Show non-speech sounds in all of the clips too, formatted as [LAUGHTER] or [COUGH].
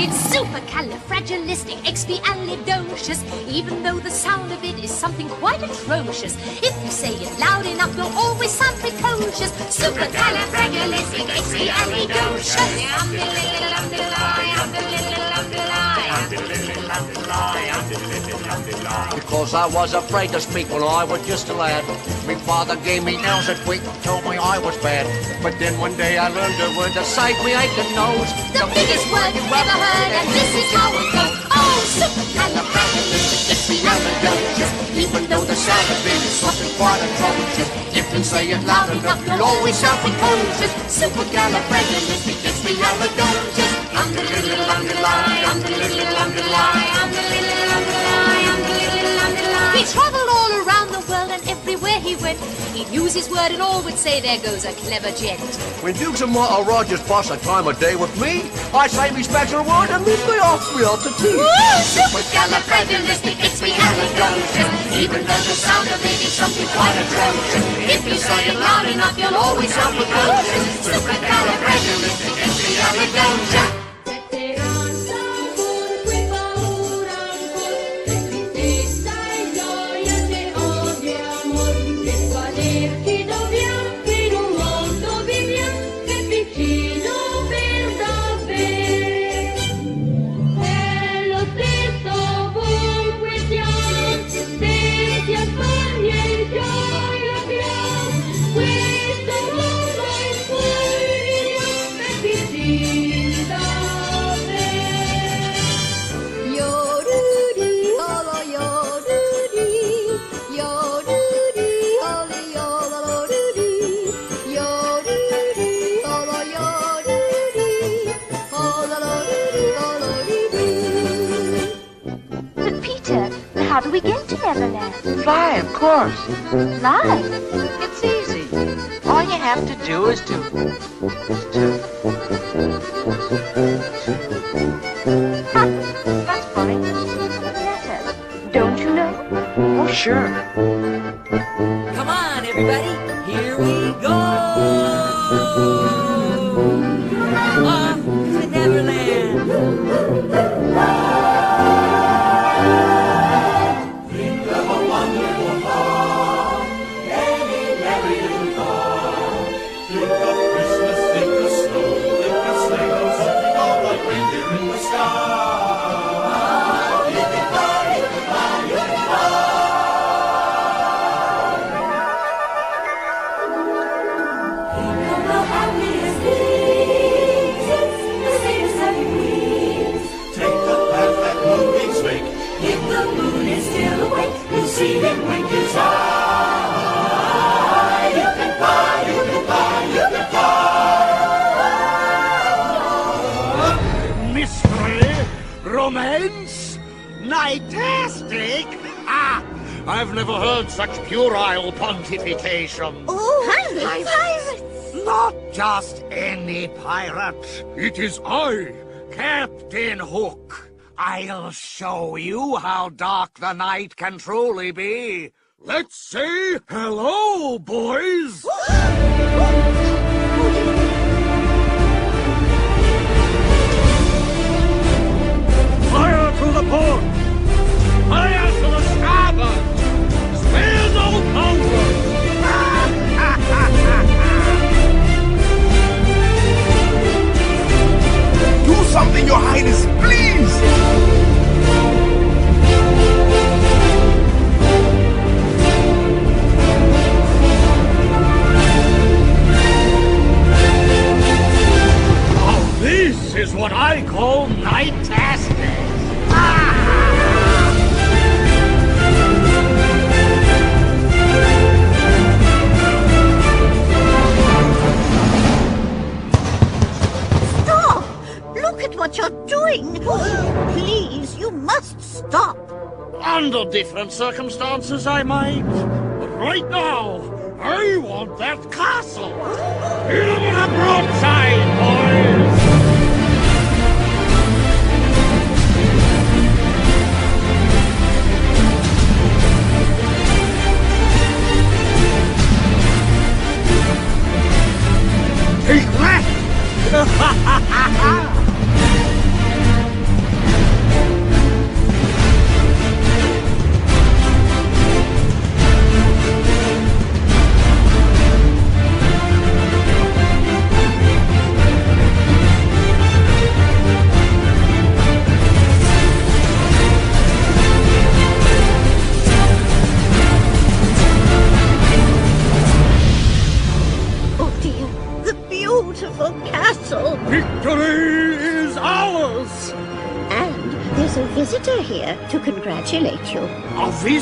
It's supercalifragilisticexpialidocious, even though the sound of it is something quite atrocious. If you say it loud enough, you'll always sound precocious. Because I was afraid to speak when I was just a lad. My father gave me nails that week, told me I was bad. But then one day I learned a word to save me aching nose. The biggest word you've ever heard, and this is how it goes. Oh, supercalifragilisticexpialidocious, even though the sound of it is something quite atrocious. If you say it loud enough, you'll always sound precocious. Supercalifragilisticexpialidocious. Under little underline, under little underline, under little he went, he'd use his word and all would say, "There goes a clever gent." When Dukes and Maharajahs pass a time of day with me, I say me special word and leave me off me to tea. Supercalifragilisticexpialidocious. Even though the sound of it is something quite atrocious. If you say it loud enough, you'll always sound precocious. Supercalifragilisticexpialidocious. Speranza we get to Neverland? Fly, of course. Fly. It's easy. All you have to do is to... Ha, that's funny. Letter. Don't you know? Oh, sure. Come on, everybody, here we go! Romance? Nightastic? Ah! I've never heard such puerile pontification. Oh, pirates! Not just any pirate. It is I, Captain Hook. I'll show you how dark the night can truly be. Let's say hello, boys. I call Nightastic. Stop! Look at what you're doing. Please, you must stop. Under different circumstances, I might. But right now, I want that castle. In the broadside,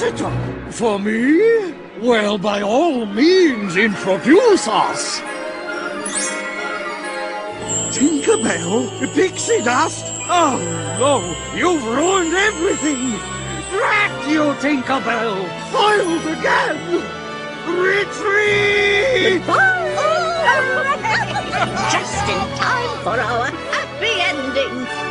visitor? For me? Well, by all means, introduce us! Tinkerbell? Pixie dust? Oh, no! You've ruined everything! Drat you, Tinkerbell! Foiled again! Retreat! [LAUGHS] Just in time for our happy ending.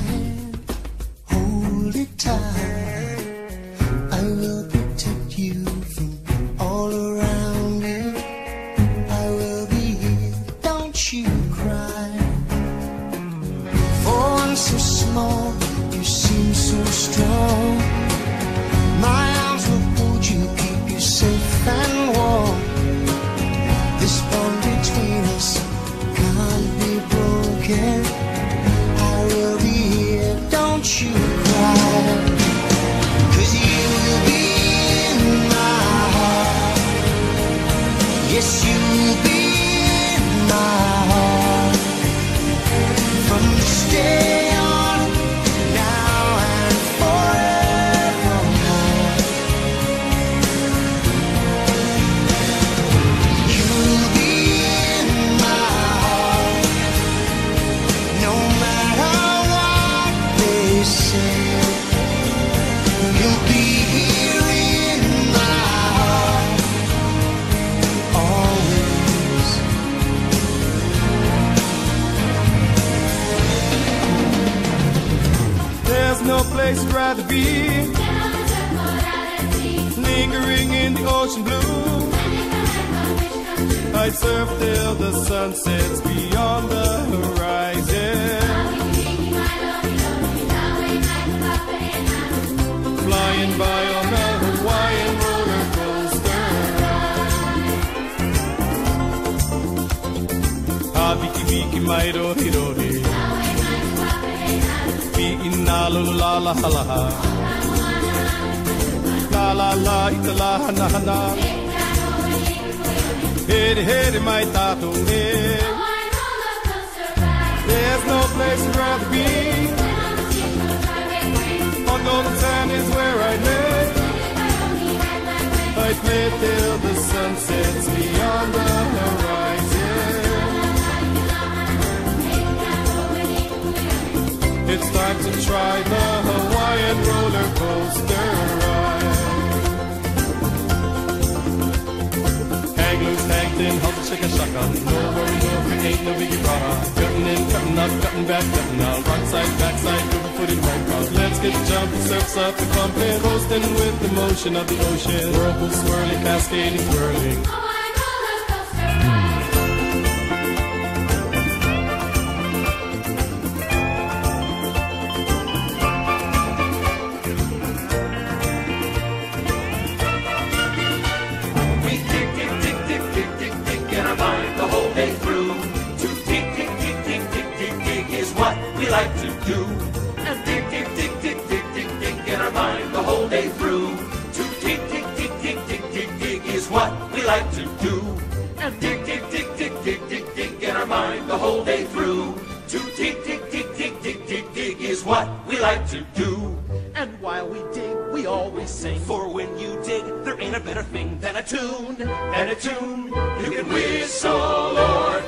Hand, hold it tight. I will protect you from all around you. I will be here, don't you cry. For one so small, you seem so strong. My arms will hold you, keep you safe and warm. This bond between us can't be broken. I I'd surf till the sun sets beyond the horizon. Flying by on a Hawaiian roller coaster ride. Ah, Viki Viki Mairo Hirohi. Viki na lulu la la ha la ha. La la la ita la hana hana. Hede hede mai tato me. There's no place I'd rather be. On golden sand is where I live. I play till the sun sets beyond the horizon. It's time to try the hang ten, hustle, shake a shaka. No worry, no ain't no biggie brother. Cutting in, cutting up, cutting back, cutting out. Right side, back side, double footed, right cross. Let's get jumping, surfs up and pumping. Coasting with the motion of the ocean. Whirlpool swirling, cascading, swirling. What we like to do. And while we dig, we always sing. For when you dig, there ain't a better thing than a tune. Than a tune. You can whistle or